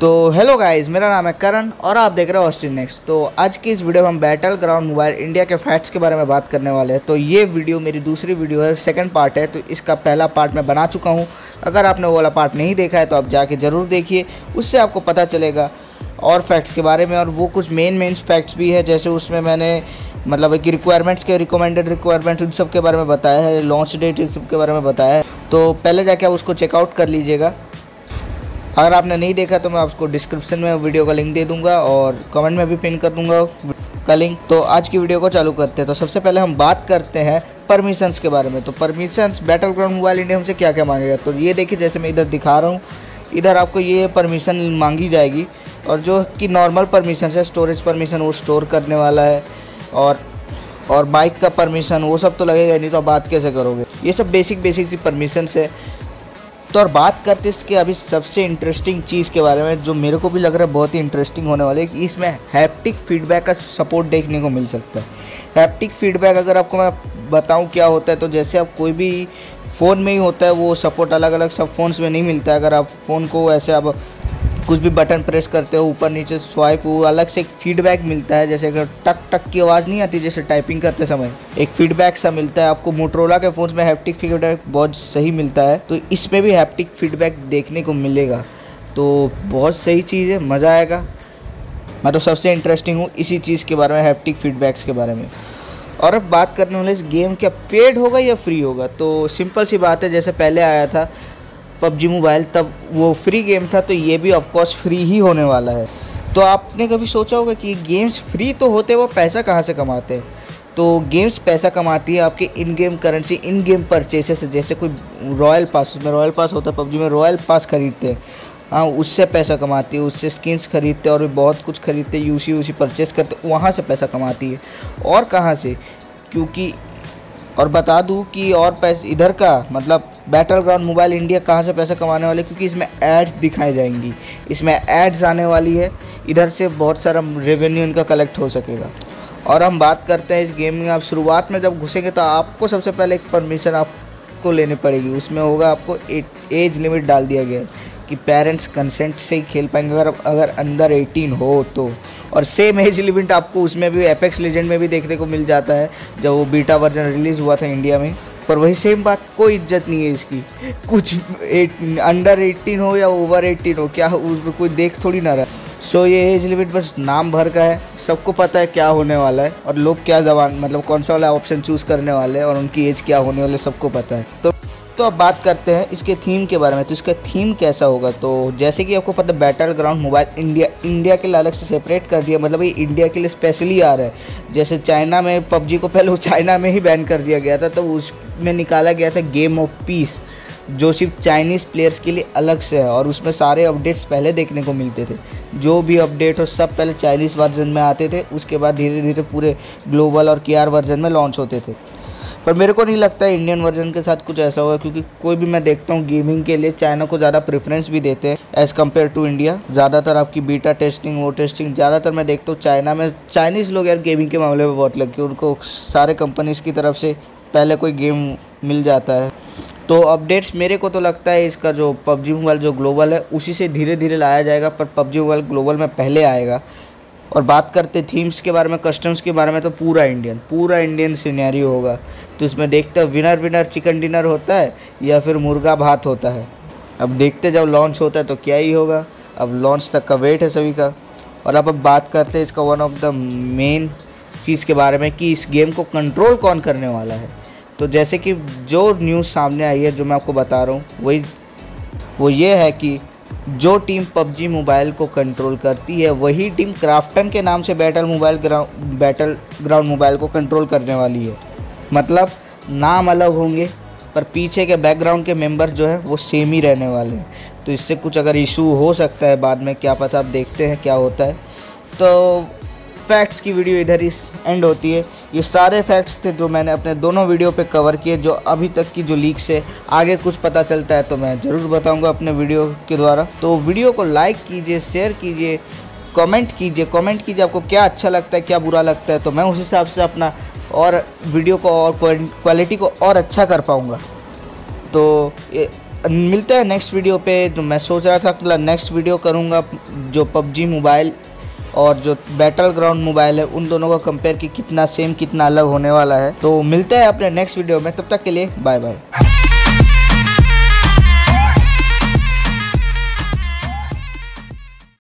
तो hello guys मेरा नाम है करण और आप देख रहे हो ऑस्टिन नेक्स्ट तो आज की इस वीडियो में हम बैटल ग्राउंड मोबाइल इंडिया के फैक्ट्स के बारे में बात करने वाले हैं। तो ये वीडियो मेरी दूसरी वीडियो है सेकंड पार्ट है तो इसका पहला पार्ट मैं बना चुका हूँ। अगर आपने वो वाला पार्ट नहीं देखा है तो आप जाके ज़रूर देखिए, उससे आपको पता चलेगा और फैक्ट्स के बारे में। और वो कुछ मेन मेन फैक्ट्स भी है, जैसे उसमें मैंने मतलब कि रिक्वायरमेंट्स के रिकमेंडेड रिक्वायरमेंट्स उन सब के बारे में बताया है लॉन्च डेट इन सब के बारे में बताया है। तो पहले जाके आप उसको चेकआउट कर लीजिएगा। अगर आपने नहीं देखा तो मैं आपको डिस्क्रिप्शन में वीडियो का लिंक दे दूँगा और कमेंट में भी पिन कर दूँगा का लिंक तो आज की वीडियो को चालू करते हैं। तो सबसे पहले हम बात करते हैं परमिशंस के बारे में। तो permissions battle ground mobile India हमसे क्या क्या मांगेगा? तो ये देखिए, जैसे मैं इधर दिखा रहा हूँ, इधर आपको ये परमिशन मांगी जाएगी और जो कि नॉर्मल परमिशन है स्टोरेज परमिशन वो स्टोर करने वाला है और और बाइक का परमिशन वो सब तो लगेगा नहीं तो बात कैसे करोगे? ये सब बेसिक बेसिक सी परमिशन है। तो और बात करते इसके अभी सबसे इंटरेस्टिंग चीज़ के बारे में, जो मेरे को भी लग रहा है बहुत ही इंटरेस्टिंग होने वाली है कि इसमें हैप्टिक फीडबैक का सपोर्ट देखने को मिल सकता है। हैप्टिक फीडबैक अगर आपको मैं बताऊँ क्या होता है तो जैसे आप कोई भी फ़ोन में ही होता है, वो सपोर्ट अलग अलग सब फ़ोन्स में नहीं मिलता है। अगर आप फ़ोन को ऐसे आप कुछ भी बटन प्रेस करते हो, ऊपर नीचे स्वाइप, वो अलग से एक फीडबैक मिलता है, जैसे अगर टक टक की आवाज़ नहीं आती, जैसे टाइपिंग करते समय, एक फीडबैक सा मिलता है आपको। मोटरोला के फ़ोन में हैप्टिक फीडबैक बहुत सही मिलता है तो इसमें भी हैप्टिक फीडबैक देखने को मिलेगा। तो बहुत सही चीज़ है, मज़ा आएगा। मैं तो सबसे इंटरेस्टिंग हूँ इसी चीज़ के बारे में हैप्टिक फीडबैक्स के बारे में। और अब बात करने वाले इस गेम क्या पेड होगा या फ्री होगा? तो सिंपल सी बात है, जैसे पहले आया था पबजी मोबाइल, तब वो फ्री गेम था तो ये भी ऑफकोर्स फ्री ही होने वाला है। तो आपने कभी सोचा होगा कि गेम्स फ्री तो होते, वो पैसा कहाँ से कमाते हैं? तो गेम्स पैसा कमाती है आपके in game currency in game purchases जैसे कोई रॉयल पास उसमें रॉयल पास होता है, पबजी में रॉयल पास खरीदते हैं। हाँ उससे पैसा कमाती है, उससे स्किन्स खरीदते और भी बहुत कुछ खरीदते यूसी यूसी परचेस करते वहाँ से पैसा कमाती है। और कहाँ से? क्योंकि और बता दूँ कि और पैसे, इधर का मतलब बैटल ग्राउंड मोबाइल इंडिया कहाँ से पैसा कमाने वाले, क्योंकि इसमें एड्स दिखाई जाएँगी। इसमें एड्स आने वाली है। इधर से बहुत सारा रेवेन्यू इनका कलेक्ट हो सकेगा। और हम बात करते हैं इस गेम में। आप शुरुआत में जब घुसेंगे तो आपको सबसे पहले एक परमिशन आपको लेनी पड़ेगी। उसमें होगा आपको एज लिमिट डाल दिया गया कि पेरेंट्स कंसेंट से ही खेल पाएँगे। अगर अगर अंदर 18 हो तो। और सेम एज लिमिट आपको उसमें भी एपेक्स लेजेंड में भी देखने को मिल जाता है जब वो बीटा वर्जन रिलीज़ हुआ था इंडिया में। पर वही सेम बात कोई इज़्ज़त नहीं है इसकी। कुछ एट, अंडर एट्टीन हो या ओवर एट्टीन हो क्या उसमें कोई देख थोड़ी ना रहा। सो so, ये एज लिमिट बस नाम भर का है। सबको पता है क्या होने वाला है और लोग क्या जबान मतलब कौन सा वाला ऑप्शन चूज़ करने वाले हैं और उनकी एज क्या होने वाले सबको पता है। तो तो अब बात करते हैं इसके थीम के बारे में। तो इसका थीम कैसा होगा? तो जैसे कि आपको पता battle ground mobile India India के अलग से सेपरेट कर दिया। मतलब ये इंडिया के लिए स्पेशली आ रहा है। जैसे चाइना में पबजी को पहले चाइना में ही बैन कर दिया गया था तो उसमें निकाला गया था गेम ऑफ़ पीस जो सिर्फ़ चाइनीज़ प्लेयर्स के लिए अलग से है, और उसमें सारे अपडेट्स पहले देखने को मिलते थे। जो भी अपडेट हो, सब पहले चाइनीज़ वर्जन में आते थे, उसके बाद धीरे धीरे पूरे ग्लोबल और के वर्जन में लॉन्च होते थे। पर मेरे को नहीं लगता है इंडियन वर्जन के साथ कुछ ऐसा होगा, क्योंकि कोई भी मैं देखता हूँ गेमिंग के लिए चाइना को ज़्यादा प्रेफरेंस भी देते हैं एज़ कंपेयर टू इंडिया ज़्यादातर आपकी बीटा टेस्टिंग वो टेस्टिंग ज़्यादातर मैं देखता हूँ चाइना में। चाइनीज़ लोग यार गेमिंग के मामले में बहुत लगे उनको सारे कंपनीज़ की तरफ़ से पहले कोई गेम मिल जाता है। तो अपडेट्स मेरे को तो लगता है इसका जो पबजी मोबाइल जो ग्लोबल है, उसी से धीरे धीरे लाया जाएगा, पर पबजी मोबाइल ग्लोबल में पहले आएगा। और बात करते थीम्स के बारे में कस्टम्स के बारे में तो पूरा इंडियन पूरा इंडियन सीनरी होगा। तो इसमें देखते हो विनर विनर चिकन डिनर होता है या फिर मुर्गा भात होता है। अब देखते जब लॉन्च होता है तो क्या ही होगा। अब लॉन्च तक का वेट है सभी का। और अब अब बात करते हैं इसका वन ऑफ़ द मेन चीज़ के बारे में कि इस गेम को कंट्रोल कौन करने वाला है। तो जैसे कि जो न्यूज़ सामने आई है, जो मैं आपको बता रहा हूँ, वही, वो ये है कि जो टीम पबजी मोबाइल को कंट्रोल करती है, वही टीम क्राफ्टन के नाम से battle mobile ground Battleground Mobile को कंट्रोल करने वाली है। मतलब नाम अलग होंगे, पर पीछे के बैकग्राउंड के मेंबर जो है, वो सेम ही रहने वाले हैं। तो इससे कुछ अगर इशू हो सकता है बाद में, क्या पता आप देखते हैं क्या होता है। तो फैक्ट्स की वीडियो इधर ही एंड होती है। ये सारे फैक्ट्स थे जो मैंने अपने दोनों वीडियो पे कवर किए, जो अभी तक की जो लीक से आगे कुछ पता चलता है तो मैं ज़रूर बताऊँगा अपने वीडियो के द्वारा। तो वीडियो को लाइक कीजिए शेयर कीजिए कमेंट कीजिए। कमेंट कीजिए, आपको क्या अच्छा लगता है, क्या बुरा लगता है तो मैं उस हिसाब से अपना और वीडियो को और क्वालिटी को और अच्छा कर पाऊँगा। तो ये, मिलता है नेक्स्ट वीडियो पे। तो मैं सोच रहा था कि नेक्स्ट वीडियो करूँगा जो पबजी मोबाइल और जो बैटल ग्राउंड मोबाइल है, उन दोनों का कंपेयर कि कितना सेम कितना अलग होने वाला है। तो मिलते हैं अपने नेक्स्ट वीडियो में, तब तक के लिए बाय बाय